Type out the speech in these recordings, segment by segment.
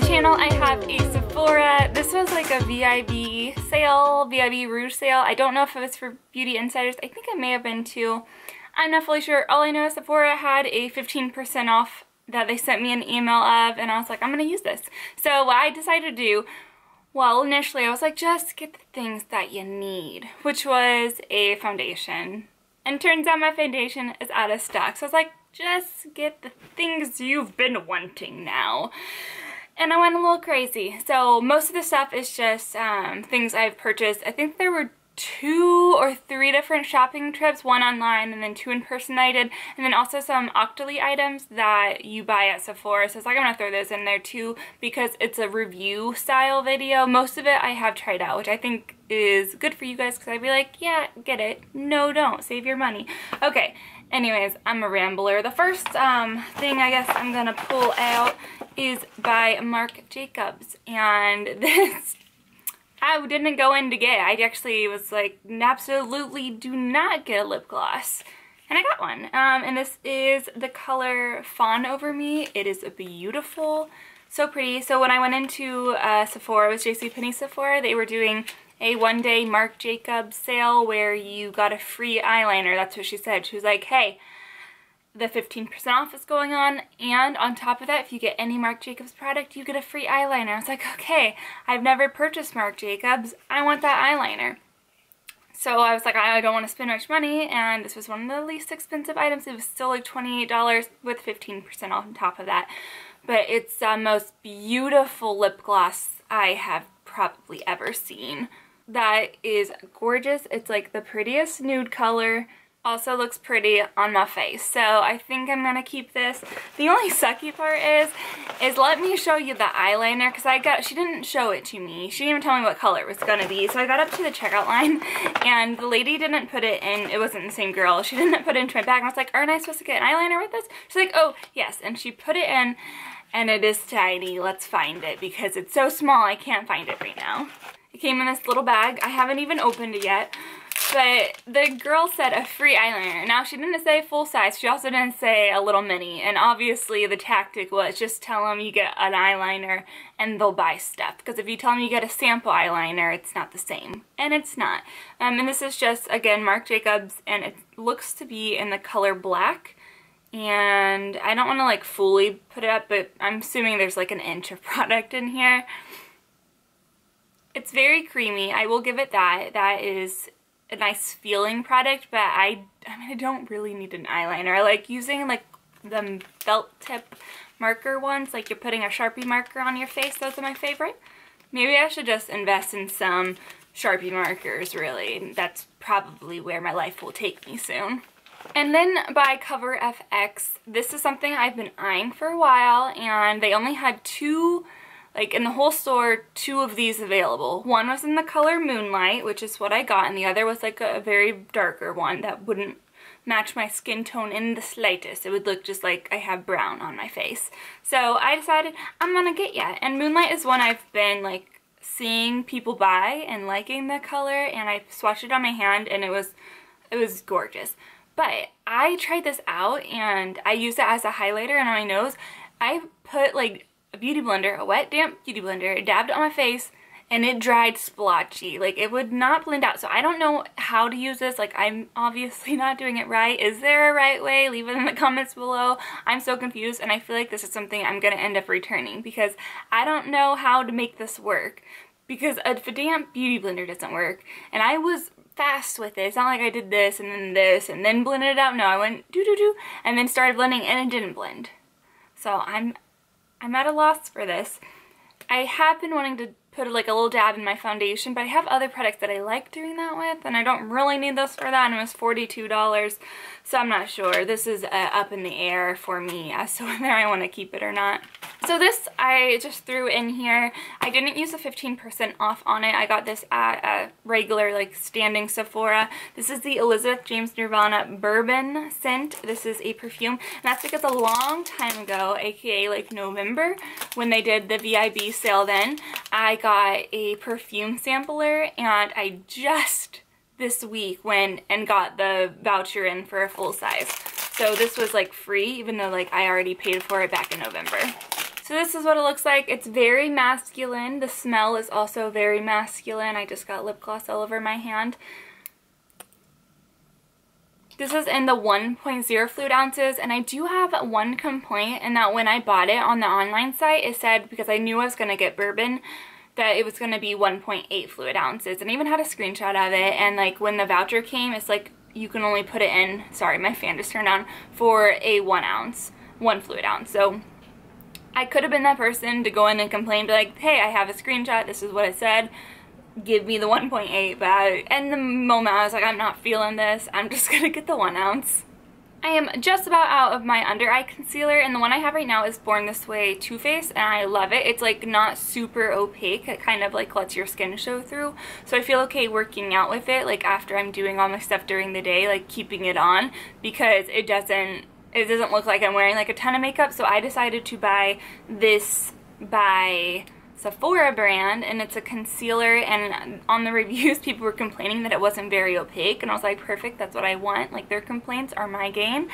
my channel. I have a Sephora. This was like a VIB sale, VIB Rouge sale. I don't know if it was for Beauty Insiders. I think it may have been too. I'm not fully sure. All I know is Sephora had a 15% off that they sent me an email of and I was like, I'm going to use this. So what I decided to do, well, initially I was like, just get the things that you need, which was a foundation. And turns out my foundation is out of stock. So I was like, just get the things you've been wanting now. And I went a little crazy. So most of the stuff is just um, things I've purchased. I think there were two or three different shopping trips, one online and then two in person I did, and then also some Octoly items that you buy at Sephora. So I was like, I'm gonna throw those in there too because it's a review style video. Most of it I have tried out, which I think is good for you guys because I'd be like, yeah, get it. No, don't. Save your money. Okay, anyways, I'm a rambler. The first um, thing I guess I'm gonna pull out is by Marc Jacobs, and this I didn't go in to get. I actually was like, absolutely do not get a lip gloss. And I got one. Um, and this is the color Fawn Over Me. It is beautiful. So pretty. So when I went into uh, Sephora, it was JCPenney Sephora, they were doing a one day Marc Jacobs sale where you got a free eyeliner. That's what she said. She was like, hey, the 15% off is going on and on top of that if you get any Marc Jacobs product you get a free eyeliner. I was like okay I've never purchased Marc Jacobs I want that eyeliner. So I was like I don't want to spend much money and this was one of the least expensive items. It was still like $28 with 15% off on top of that. But it's the most beautiful lip gloss I have probably ever seen. That is gorgeous. It's like the prettiest nude color also looks pretty on my face. So I think I'm gonna keep this. The only sucky part is, is let me show you the eyeliner because I got, she didn't show it to me. She didn't even tell me what color it was gonna be. So I got up to the checkout line and the lady didn't put it in, it wasn't the same girl. She didn't put it into my bag and I was like, aren't I supposed to get an eyeliner with this? She's like, oh yes. And she put it in and it is tiny. Let's find it because it's so small I can't find it right now. It came in this little bag. I haven't even opened it yet. But the girl said a free eyeliner. Now, she didn't say full size. She also didn't say a little mini. And obviously, the tactic was just tell them you get an eyeliner and they'll buy stuff. Because if you tell them you get a sample eyeliner, it's not the same. And it's not. Um, and this is just, again, Marc Jacobs. And it looks to be in the color black. And I don't want to, like, fully put it up, but I'm assuming there's, like, an inch of product in here. It's very creamy. I will give it that. That is a nice feeling product, but I, I mean, I don't really need an eyeliner. I like using like the felt tip marker ones, like you're putting a Sharpie marker on your face. Those are my favorite. Maybe I should just invest in some Sharpie markers, really. That's probably where my life will take me soon. And then by Cover FX, this is something I've been eyeing for a while, and they only had two like in the whole store, two of these available. One was in the color Moonlight, which is what I got, and the other was like a, a very darker one that wouldn't match my skin tone in the slightest. It would look just like I have brown on my face. So I decided I'm gonna get ya. And Moonlight is one I've been like seeing people buy and liking the color and I swatched it on my hand and it was it was gorgeous. But I tried this out and I used it as a highlighter on my nose. I put like a beauty blender, a wet damp beauty blender, dabbed it on my face, and it dried splotchy. Like it would not blend out. So I don't know how to use this. Like I'm obviously not doing it right. Is there a right way? Leave it in the comments below. I'm so confused and I feel like this is something I'm going to end up returning because I don't know how to make this work. Because a damp beauty blender doesn't work. And I was fast with it. It's not like I did this and then this and then blended it out. No, I went do do do and then started blending and it didn't blend. So I'm I'm at a loss for this. I have been wanting to put like a little dab in my foundation, but I have other products that I like doing that with, and I don't really need this for that, and it was $42, so I'm not sure. This is uh, up in the air for me as to whether I want to keep it or not. So this I just threw in here. I didn't use a 15% off on it. I got this at a regular like standing Sephora. This is the Elizabeth James Nirvana Bourbon scent. This is a perfume, and that's because a long time ago, aka like November, when they did the VIB sale then, I got got a perfume sampler and I just this week went and got the voucher in for a full size. So this was like free even though like I already paid for it back in November. So this is what it looks like. It's very masculine. The smell is also very masculine. I just got lip gloss all over my hand. This is in the 1.0 fluid ounces, and I do have one complaint, and that when I bought it on the online site, it said, because I knew I was going to get bourbon, that it was going to be 1.8 fluid ounces, and I even had a screenshot of it, and like when the voucher came, it's like you can only put it in, sorry, my fan just turned on, for a one ounce, one fluid ounce. So I could have been that person to go in and complain, be like, hey, I have a screenshot, this is what it said give me the 1.8 but I, and the moment I was like I'm not feeling this I'm just gonna get the one ounce I am just about out of my under eye concealer and the one I have right now is Born This Way Too Faced and I love it. It's like not super opaque. It kind of like lets your skin show through. So I feel okay working out with it like after I'm doing all my stuff during the day like keeping it on because it doesn't it doesn't look like I'm wearing like a ton of makeup so I decided to buy this by Sephora brand and it's a concealer and on the reviews people were complaining that it wasn't very opaque and I was like perfect that's what I want. Like their complaints are my gain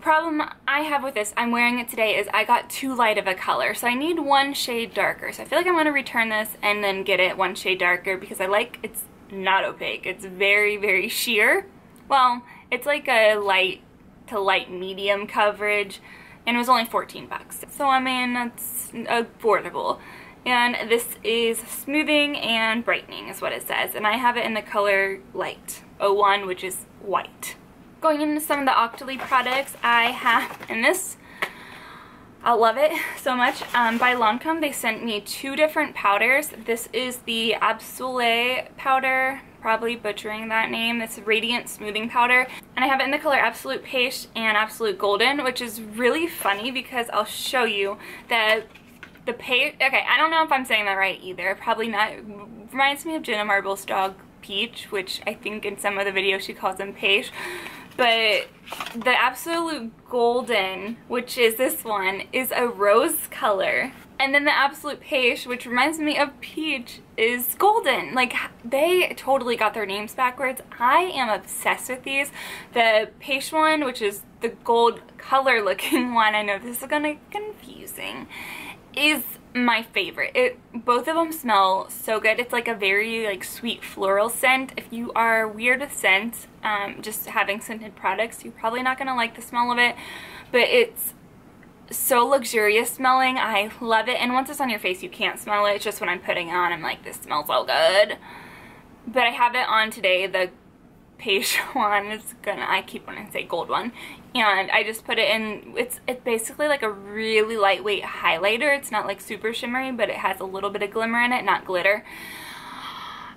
problem I have with this I'm wearing it today is I got too light of a color so I need one shade darker. So I feel like I'm going to return this and then get it one shade darker because I like it's not opaque it's very very sheer. Well it's like a light to light medium coverage and it was only 14 bucks. So I mean, that's affordable. And this is smoothing and brightening is what it says. And I have it in the color light 01, which is white. Going into some of the Octoly products, I have, and this, I love it so much. Um, by Lancome, they sent me two different powders. This is the Absolue powder probably butchering that name. It's Radiant Smoothing Powder. And I have it in the color Absolute Peach and Absolute Golden, which is really funny because I'll show you that the page, okay, I don't know if I'm saying that right either. Probably not. Reminds me of Jenna Marbles' dog Peach, which I think in some of the videos she calls him Peach. But the Absolute Golden, which is this one, is a rose color. And then the Absolute Peach, which reminds me of Peach, is golden. Like, they totally got their names backwards. I am obsessed with these. The Peach one, which is the gold color looking one, I know this is gonna confusing, is my favorite. It Both of them smell so good. It's like a very like sweet floral scent. If you are weird with scents, um, just having scented products, you're probably not gonna like the smell of it. But it's so luxurious smelling. I love it. And once it's on your face, you can't smell it. It's just when I'm putting on, I'm like, this smells so good. But I have it on today, the Peach one. It's gonna, I keep wanting to say gold one. And I just put it in, it's, it's basically like a really lightweight highlighter. It's not like super shimmery, but it has a little bit of glimmer in it, not glitter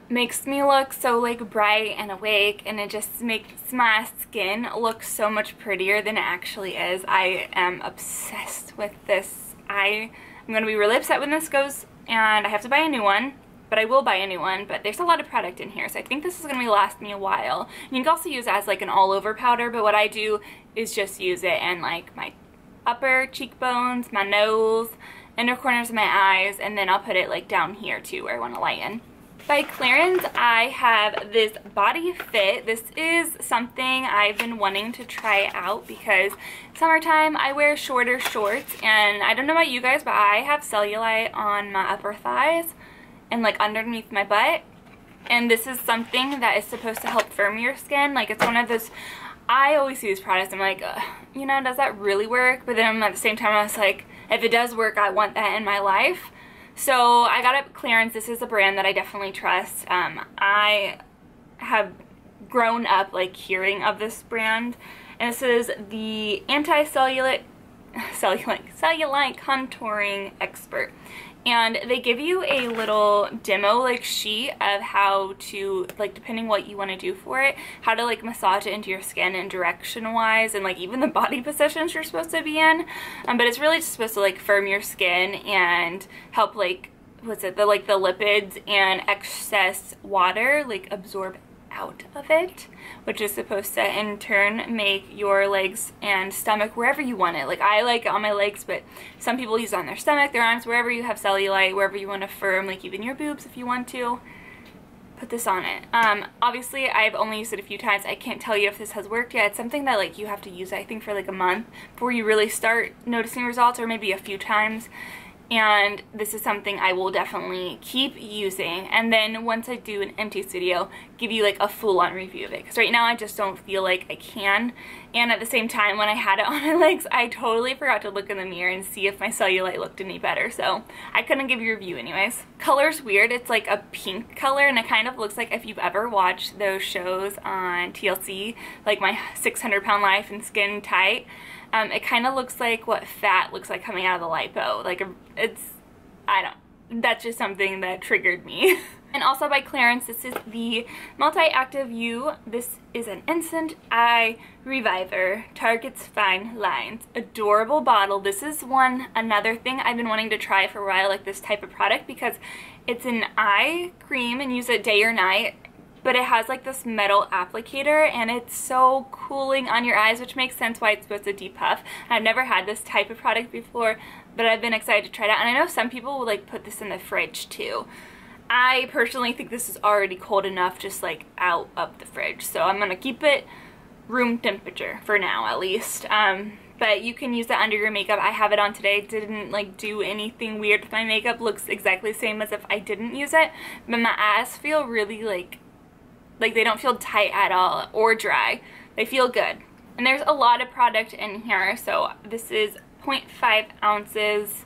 makes me look so like bright and awake and it just makes my skin look so much prettier than it actually is. I am obsessed with this. I I'm going to be really upset when this goes and I have to buy a new one but I will buy a new one, but there's a lot of product in here, so I think this is going to last me a while. And you can also use it as like an all-over powder, but what I do is just use it in like my upper cheekbones, my nose, inner corners of my eyes, and then I'll put it like down here too where I want to lighten. By Clarins, I have this Body Fit. This is something I've been wanting to try out because summertime I wear shorter shorts and I don't know about you guys, but I have cellulite on my upper thighs and like underneath my butt. And this is something that is supposed to help firm your skin. Like it's one of those, I always see these products, I'm like, you know, does that really work? But then at the same time I was like, if it does work, I want that in my life. So I got at Clarins. This is a brand that I definitely trust. Um, I have grown up like hearing of this brand. And this is the anti-cellulite cellulite, cellulite contouring expert and they give you a little demo like sheet of how to like depending what you want to do for it how to like massage it into your skin and direction wise and like even the body positions you're supposed to be in. Um, but it's really just supposed to like firm your skin and help like what's it the like the lipids and excess water like absorb out of it, which is supposed to in turn make your legs and stomach wherever you want it. Like I like it on my legs, but some people use on their stomach, their arms, wherever you have cellulite, wherever you want to firm, like even your boobs if you want to. put this on it. Um, obviously, I've only used it a few times. I can't tell you if this has worked yet. It's something that like you have to use, I think, for like a month before you really start noticing results or maybe a few times and this is something I will definitely keep using. And then once I do an empty studio give you like a full-on review of it. Because right now I just don't feel like I can. And at the same time when I had it on my legs I totally forgot to look in the mirror and see if my cellulite looked any better. So I couldn't give you a review anyways. Color's weird. It's like a pink color and it kind of looks like if you've ever watched those shows on TLC like my 600 pound life and skin tight um, it kind of looks like what fat looks like coming out of the lipo. Like, it's, I don't, that's just something that triggered me. and also by Clarins, this is the Multi-Active Yeux. This is an Instant Eye Reviver. Targets fine lines. Adorable bottle. This is one, another thing I've been wanting to try for a while, like this type of product, because it's an eye cream and use it day or night but it has like this metal applicator and it's so cooling on your eyes which makes sense why it's supposed to depuff. I've never had this type of product before but I've been excited to try it out and I know some people will like put this in the fridge too. I personally think this is already cold enough just like out of the fridge so I'm gonna keep it room temperature for now at least. Um, but you can use it under your makeup. I have it on today. Didn't like do anything weird with my makeup. Looks exactly the same as if I didn't use it. But my eyes feel really like like they don't feel tight at all or dry. They feel good. And there's a lot of product in here. So this is 0.5 ounces.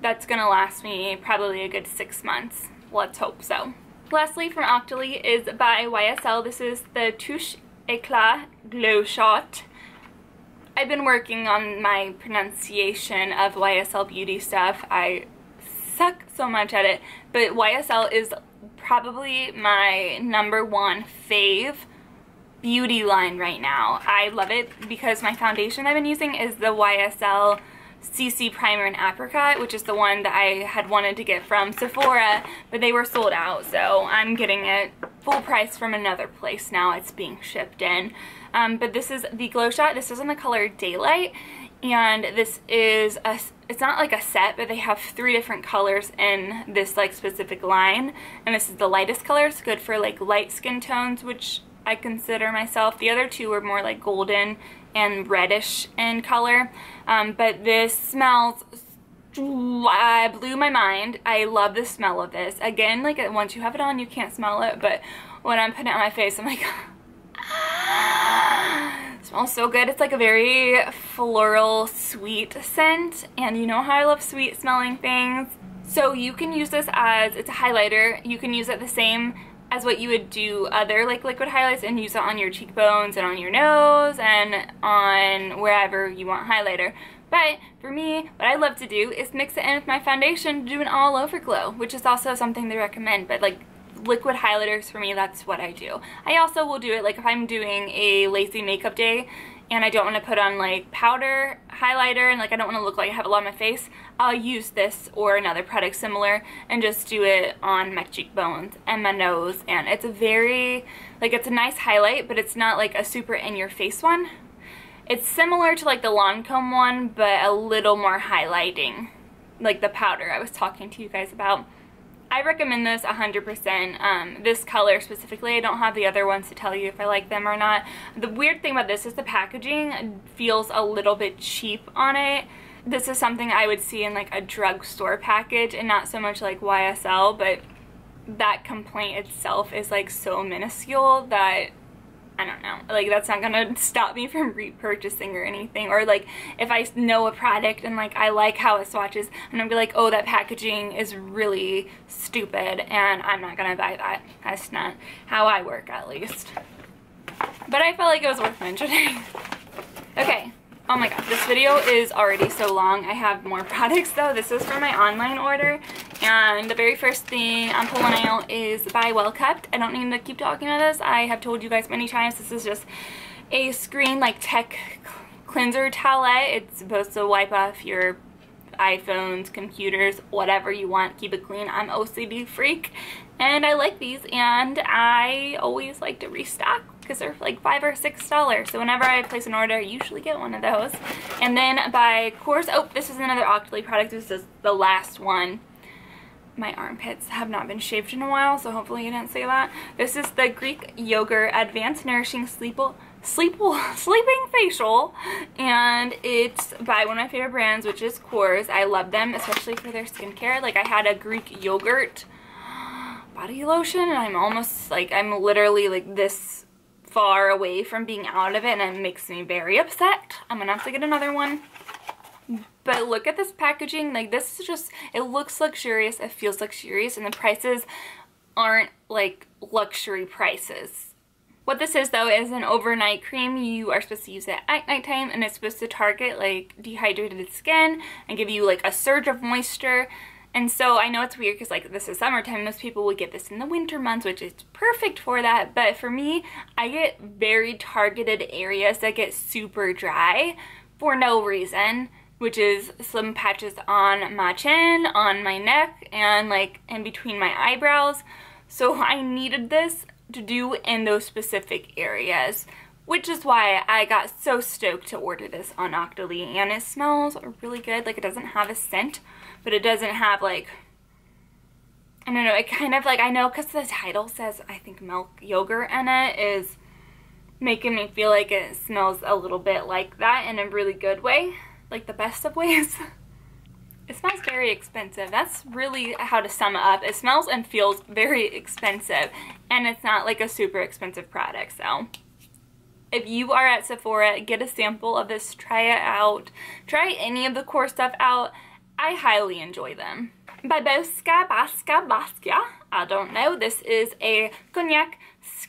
That's to last me probably a good six months. Let's hope so. Lastly from Octoly is by YSL. This is the Touche Eclat Glow Shot. I've been working on my pronunciation of YSL beauty stuff. I suck so much at it, but YSL is probably my number one fave beauty line right now. I love it because my foundation I've been using is the YSL CC Primer in Apricot, which is the one that I had wanted to get from Sephora, but they were sold out, so I'm getting it full price from another place now. It's being shipped in. Um, but this is the Glow Shot. This is in the color Daylight, and this is a it's not like a set but they have three different colors in this like specific line. And this is the lightest color it's good for like light skin tones which I consider myself. The other two were more like golden and reddish in color. Um, but this smells I blew my mind. I love the smell of this. Again like once you have it on you can't smell it. But when I'm putting it on my face I'm like smells so good. It's like a very floral, sweet scent. And you know how I love sweet smelling things. So you can use this as, it's a highlighter. You can use it the same as what you would do other like liquid highlights and use it on your cheekbones and on your nose and on wherever you want highlighter. But for me, what I love to do is mix it in with my foundation to do an all over glow, which is also something they recommend. But like liquid highlighters for me, that's what I do. I also will do it like if I'm doing a lazy makeup day and I don't want to put on like powder highlighter and like I don't want to look like I have a lot on my face, I'll use this or another product similar and just do it on my cheekbones and my nose and it's a very, like it's a nice highlight but it's not like a super in your face one. It's similar to like the Lancome one but a little more highlighting like the powder I was talking to you guys about. I recommend this 100%. Um, this color specifically, I don't have the other ones to tell you if I like them or not. The weird thing about this is the packaging feels a little bit cheap on it. This is something I would see in like a drugstore package and not so much like YSL, but that complaint itself is like so minuscule that I don't know. Like that's not gonna stop me from repurchasing or anything. Or like if I know a product and like I like how it swatches, and I'm gonna be like, oh, that packaging is really stupid, and I'm not gonna buy that. That's not how I work, at least. But I felt like it was worth mentioning. okay, Oh my god, this video is already so long. I have more products though. This is for my online order. And the very first thing I'm pulling out is by Well Kept. I don't need to keep talking about this. I have told you guys many times this is just a screen like tech cleanser towelette. It's supposed to wipe off your iPhones, computers, whatever you want. Keep it clean. I'm OCD freak and I like these and I always like to restock because they're like five or six dollars. So whenever I place an order, I usually get one of those. And then by Korres, oh, this is another Octoly product. This is the last one. My armpits have not been shaved in a while, so hopefully you didn't say that. This is the Greek Yogurt Advanced Nourishing Sleeple sleep sleeping facial and it's by one of my favorite brands which is Korres. I love them especially for their skincare. Like I had a Greek yogurt body lotion and I'm almost like I'm literally like this far away from being out of it and it makes me very upset. I'm gonna have to get another one. But look at this packaging. Like this is just, it looks luxurious. It feels luxurious and the prices aren't like luxury prices. What this is though is an overnight cream. You are supposed to use it at nighttime and it's supposed to target like dehydrated skin and give you like a surge of moisture. And so I know it's weird because like this is summertime, most people would get this in the winter months, which is perfect for that. But for me, I get very targeted areas that get super dry for no reason, which is some patches on my chin, on my neck, and like in between my eyebrows. So I needed this to do in those specific areas which is why I got so stoked to order this on Octoly and it smells really good. Like it doesn't have a scent but it doesn't have like I don't know. It kind of like I know because the title says I think milk yogurt in it is making me feel like it smells a little bit like that in a really good way like the best of ways It smells very expensive. That's really how to sum it up. It smells and feels very expensive and it's not like a super expensive product. So if you are at Sephora, get a sample of this, try it out. Try any of the core stuff out. I highly enjoy them. By Bosca Basca Basca, I don't know. This is a konjac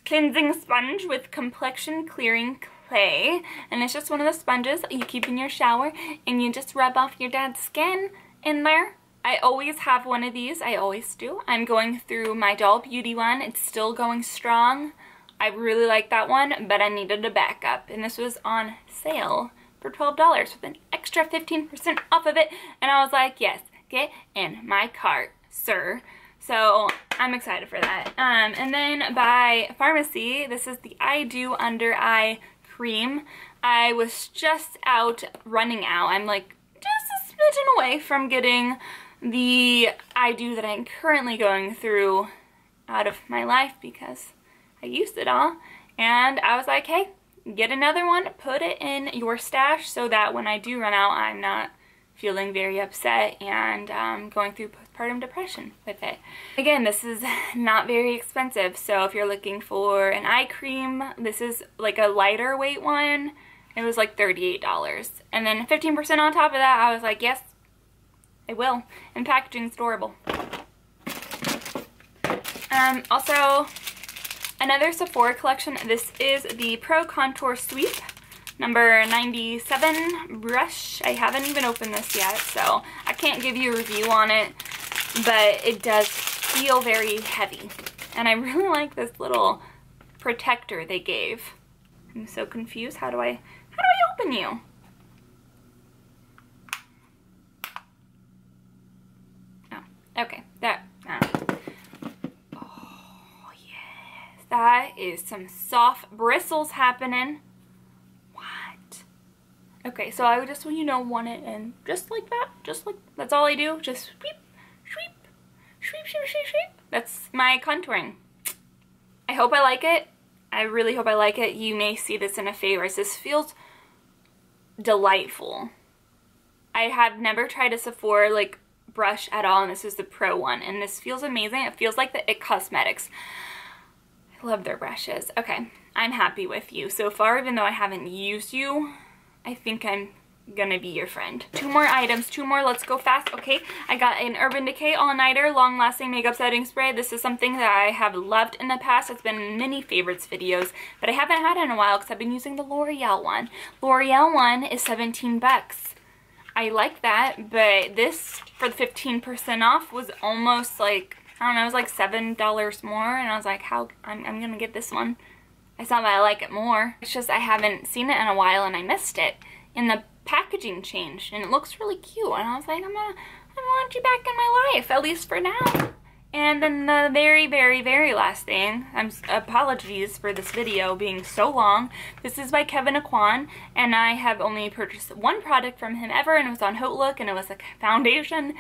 cleansing sponge with complexion clearing clay. And it's just one of the sponges you keep in your shower and you just rub off your dad's skin in there. I always have one of these. I always do. I'm going through my Doll Beauty one. It's still going strong. I really like that one, but I needed a backup. And this was on sale for $12 with an extra 15% off of it. And I was like, yes, get in my cart, sir. So I'm excited for that. Um, and then by Farmacy, this is the Eye Dew Under Eye Cream. I was just out running out. I'm like just a smidgen away from getting the Eye Dew that I'm currently going through out of my life because I used it all. And I was like, hey, get another one, put it in your stash so that when I do run out, I'm not feeling very upset and um, going through postpartum depression with it. Again, this is not very expensive, so if you're looking for an eye cream, this is like a lighter weight one it was like $38. And then 15% on top of that, I was like, yes, I will. And packaging's adorable. Um, also, another Sephora collection. This is the Pro Contour Sweep number 97 brush. I haven't even opened this yet, so I can't give you a review on it, but it does feel very heavy. And I really like this little protector they gave. I'm so confused. How do I how do I open you. Oh, okay. That, ah. Oh, yes. That is some soft bristles happening. What? Okay, so I would just, want you know, want it in just like that. Just like, that's all I do. Just sweep, sweep, sweep, sweep, sweep, sweep. That's my contouring. I hope I like it. I really hope I like it. You may see this in a favorites. This feels delightful. I have never tried a Sephora like brush at all and this is the pro one and this feels amazing. It feels like the IT Cosmetics. I love their brushes. Okay, I'm happy with you. So far, even though I haven't used you, I think I'm gonna be your friend. Two more items, two more, let's go fast. Okay, I got an Urban Decay All-Nighter Long Lasting Makeup Setting Spray. This is something that I have loved in the past. It's been many favorites videos, but I haven't had it in a while because I've been using the L'Oreal one. L'Oreal one is 17 bucks. I like that, but this, for the 15% off, was almost like, I don't know, it was like $7 more, and I was like, how, I'm, I'm gonna get this one. It's not that I like it more. It's just I haven't seen it in a while and I missed it. In the packaging changed and it looks really cute. And I was like, I'm gonna, I want you back in my life, at least for now. And then the very, very, very last thing, I'm apologies for this video being so long. This is by Kevyn Aucoin, and I have only purchased one product from him ever, and it was on HauteLook, and it was a foundation.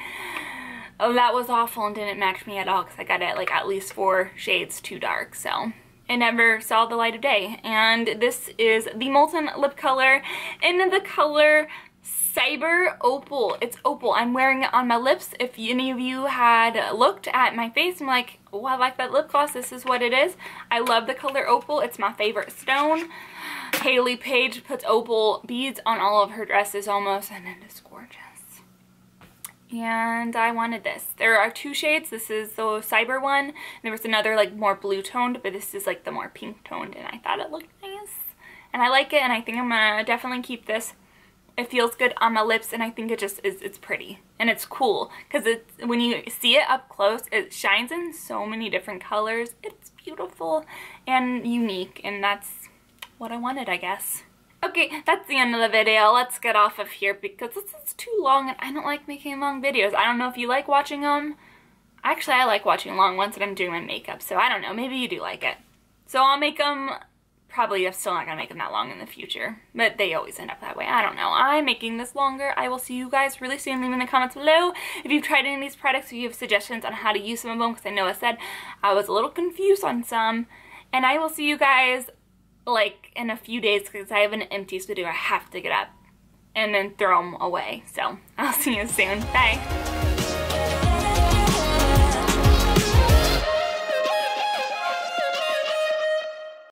oh, that was awful and didn't match me at all because I got it like at least four shades too dark. So it never saw the light of day. And this is the Molten Lip Color in the color Cyber Opal. It's opal. I'm wearing it on my lips. If any of you had looked at my face, I'm like, oh, I like that lip gloss. This is what it is. I love the color opal. It's my favorite stone. Hayley Paige puts opal beads on all of her dresses almost, and it is gorgeous. And I wanted this. There are two shades. This is the cyber one. There was another like more blue toned, but this is like the more pink toned, and I thought it looked nice. And I like it, and I think I'm gonna definitely keep this it feels good on my lips and I think it just is, it's pretty and it's cool because it's when you see it up close, it shines in so many different colors. It's beautiful and unique and that's what I wanted, I guess. Okay, that's the end of the video. Let's get off of here because this is too long and I don't like making long videos. I don't know if you like watching them. Actually, I like watching long ones when I'm doing my makeup, so I don't know. Maybe you do like it. So I'll make them probably I'm still not going to make them that long in the future. But they always end up that way. I don't know. I'm making this longer. I will see you guys really soon. Leave in the comments below if you've tried any of these products, if you have suggestions on how to use some of them. Because I know I said I was a little confused on some. And I will see you guys like in a few days because I have an empty to do. I have to get up and then throw them away. So I'll see you soon. Bye.